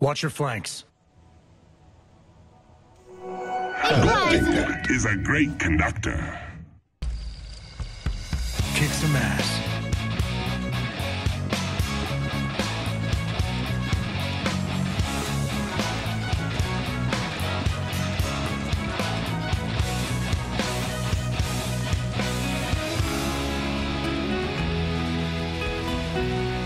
Watch your flanks. is a great conductor. Kick some ass. First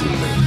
top.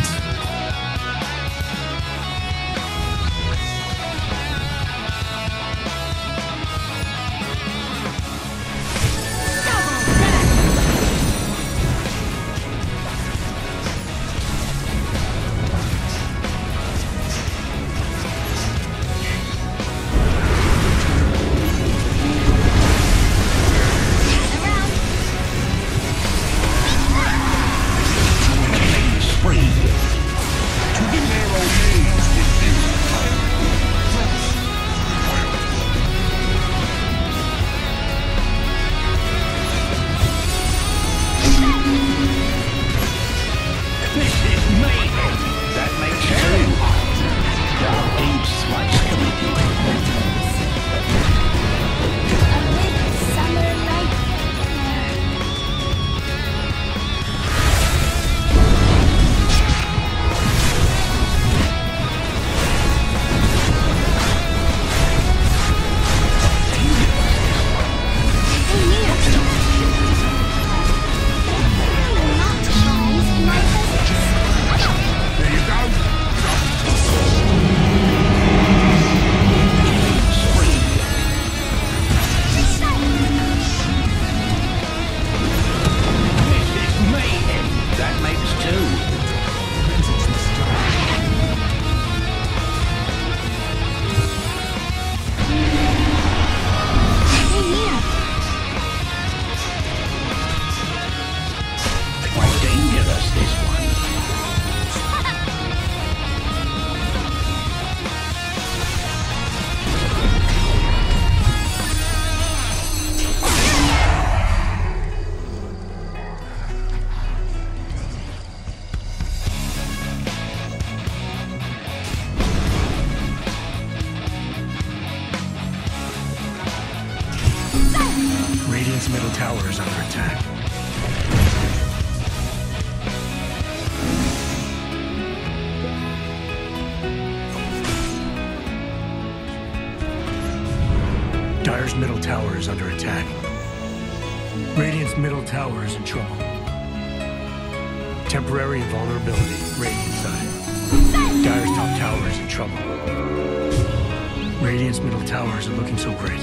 Dire's middle tower is under attack. Radiant's middle tower is in trouble. Temporary invulnerability, Radiant side. Dire's top tower is in trouble. Radiant's middle tower isn't looking so great.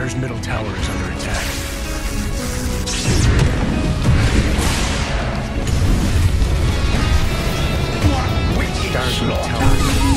Dire's middle tower is under attack. Slaughter. tower